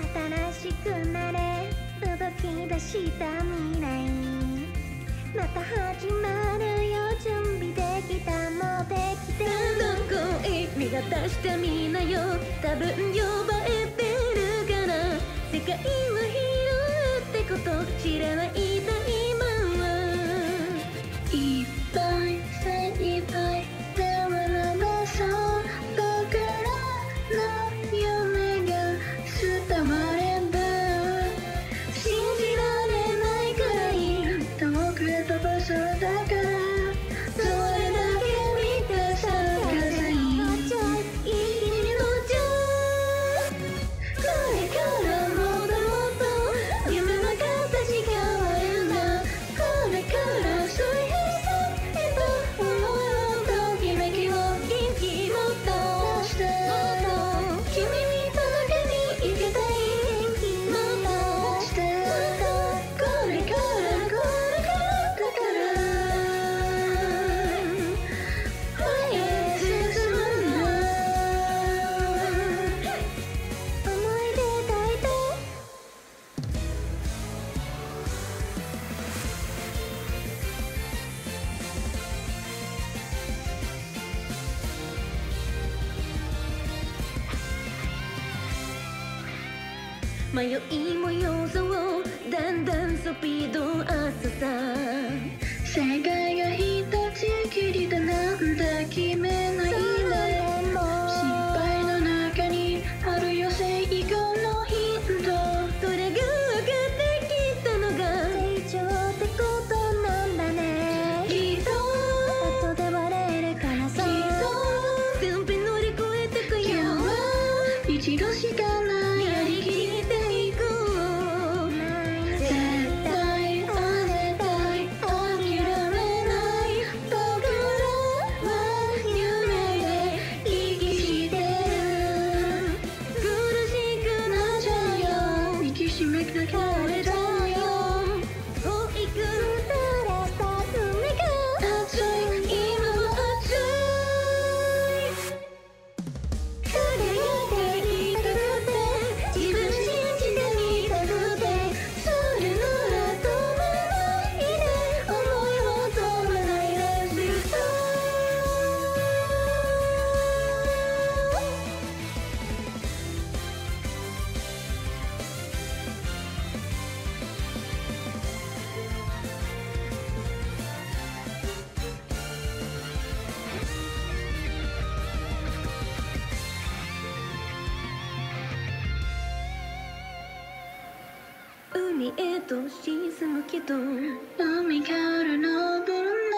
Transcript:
新しくなれ届き出した未来。また始まるよ準備できたもうできてどこへ目が出して。みなよ多分呼ばれて。るから世界は広うって。こと知らない迷いも予想だんだんスピードアップさ世界が一つ。きりだなんて決めないで失敗の中にあるよ成功のヒントそれが分かってきたのが成長ってことなんだねきっと後で割れるからさきっと全部乗り越えてくよ今日は一度しか海へと沈むけど海から昇る